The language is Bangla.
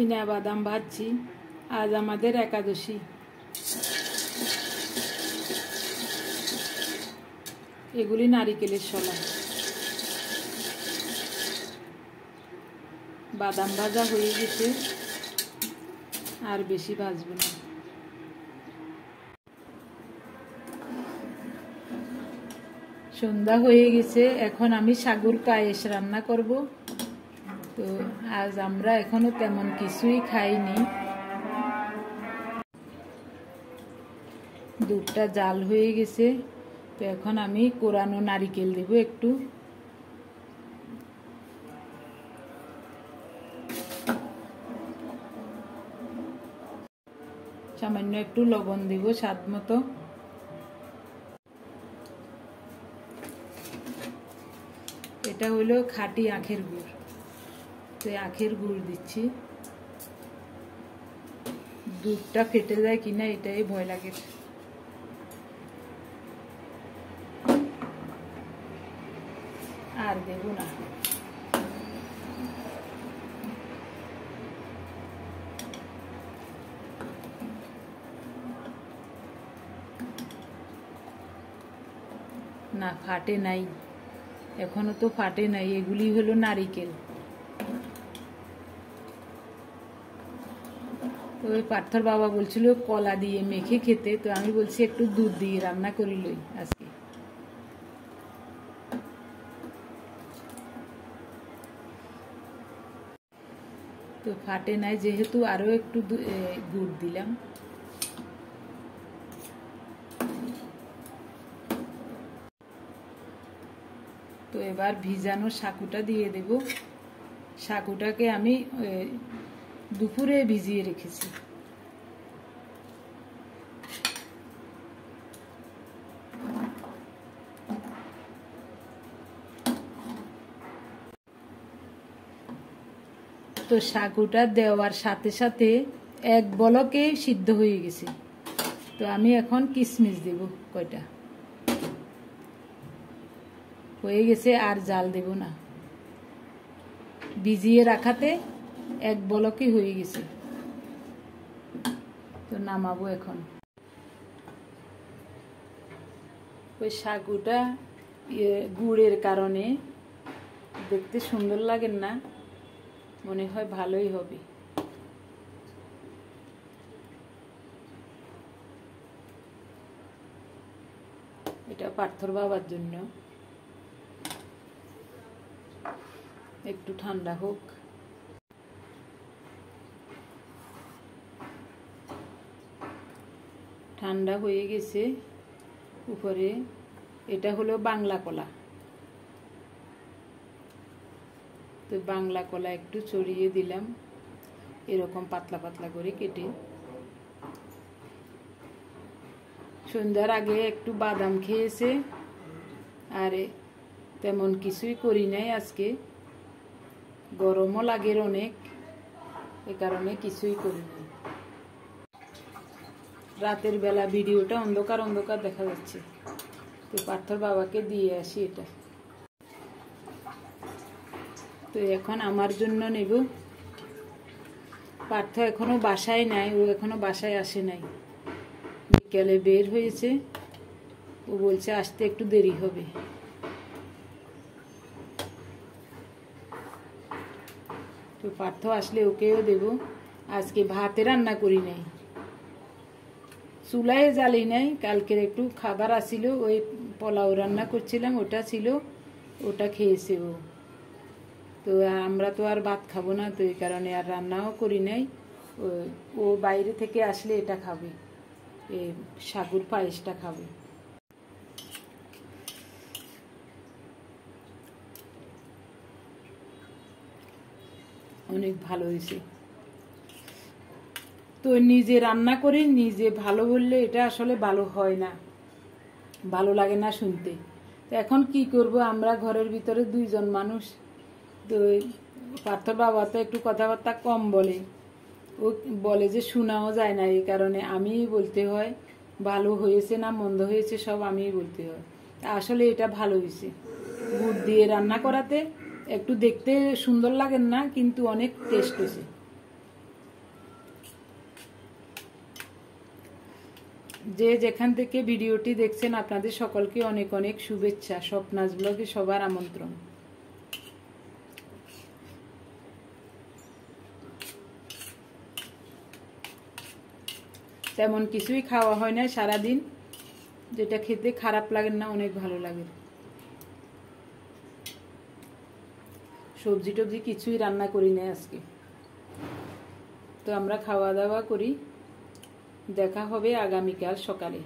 চীনা বাদাম ভাজছি, আজ আমাদের একাদশী। এগুলি নারিকেলের শলা। বাদাম ভাজা হয়ে গেছে, আর বেশি ভাজবো না। সন্ধ্যা হয়ে গেছে, এখন আমি সাগুর পায়েস রান্না করব। তো আজ আমরা এখনও তেমন কিছুই খাইনি। দুধটা জাল হয়ে গেছে। তো এখন আমি কোরানো নারিকেল দেব একটু। সামান্য একটু লবণ দেব স্বাদ মতো। এটা হলো খাঁটি আখের গুড়। তো আখের গুড় দিচ্ছি। দুধটা ফেটে যায় কিনা এটাই ভয় লাগে। আর দেব না। না, ফাটে নাই। এখনও তো ফাটে নাই, এগুলি হলো নারিকেল। তো ওই পার্থর বাবা বলছিল, কলা দিয়ে মেখে খেতে। তো আমি বলছি, একটু দুধ দিয়ে রান্না করি লই আজকে। তো ফাটে নাই, যেহেতু আরও একটু গুড় দিলাম। তো এবার ভিজানো সাকুটা দিয়ে দেব। সাকুটাকে আমি দুপুরে ভিজিয়ে রেখেছি। তো সাগুটা দেওয়ার সাথে সাথে এক বলকে সিদ্ধ হয়ে গেছে। তো আমি এখন কিশমিশ দেব কয়টা? হয়ে গেছে আর জাল দেব না। ভিজিয়ে রাখাতে এক বলকে হয়ে গেছে। তো নামাবো এখন। ওই সাগুটা গুড়ের কারণে দেখতে সুন্দর লাগে না, মনে হয় ভালোই হবে। এটা পার্থর বাবার জন্য। একটু ঠান্ডা হোক। ঠান্ডা হয়ে গেছে উপরে, এটা হলো বাংলা কলা। তো বাংলা কলা একটু ছড়িয়ে দিলাম, এরকম পাতলা পাতলা করে কেটে। সন্ধ্যার আগে একটু বাদাম খেয়েছে, আর তেমন কিছুই করি নাই আজকে। গরমও লাগে অনেক, এ কারণে কিছুই করি নাই রাতের বেলা ভিডিওটা অন্ধকার অন্ধকার দেখা যাচ্ছে। তো পার্থর বাবাকে দিয়ে আসি এটা। তো এখন আমার জন্য নেব। পার্থ এখনও বাসায় নাই, ও এখনও বাসায় আসে নাই। বিকালে বের হয়েছে। ও বলছে, আসতে একটু দেরি হবে। তো পার্থ আসলে ওকেও দেব। আজকে ভাতে রান্না করি নাই। চুলায় জ্বালি নাই, কালকের একটু খাবার আসিল ওই পোলাও রান্না করছিলাম, ওটা ছিল, ওটা খেয়েছে ও। তো আমরা তো আর ভাত খাব না, তো এই কারণে আর রান্নাও করি নাই। ও বাইরে থেকে আসলে এটা খাবে, এ সাগুর পায়েসটা খাবে। অনেক ভালো হয়েছে। তো নিজে রান্না করে নিজে ভালো বললে এটা আসলে ভালো হয় না। ভালো লাগে না শুনতে। তো এখন কি করব? আমরা ঘরের ভিতরে দুইজন মানুষ। তো পার্থর বাবা তো একটু কথাবার্তা কম বলে। ও বলে যে শোনাও যায় না এই কারণে। আমিই বলতে হয়, ভালো হয়েছে না মন্দ হয়েছে সব আমিই বলতে হয়। আসলে এটা ভালো হয়েছে। গুড় দিয়ে রান্না করাতে একটু দেখতে সুন্দর লাগেন না, কিন্তু অনেক টেস্ট হয়েছে। যে যেখান থেকে ভিডিওটি দেখছেন, আপনাদের সকলকে অনেক অনেক শুভেচ্ছা। স্বপ্নাজ ব্লগে সবার আমন্ত্রণ। তেমন কিছুই খাওয়া হয় না সারাদিন। যেটা খেতে খারাপ লাগে না, অনেক ভালো লাগে। সবজি টবজি কিছুই রান্না করি না আজকে। তো আমরা খাওয়া দাওয়া করি। দেখা হবে আগামীকাল সকালে।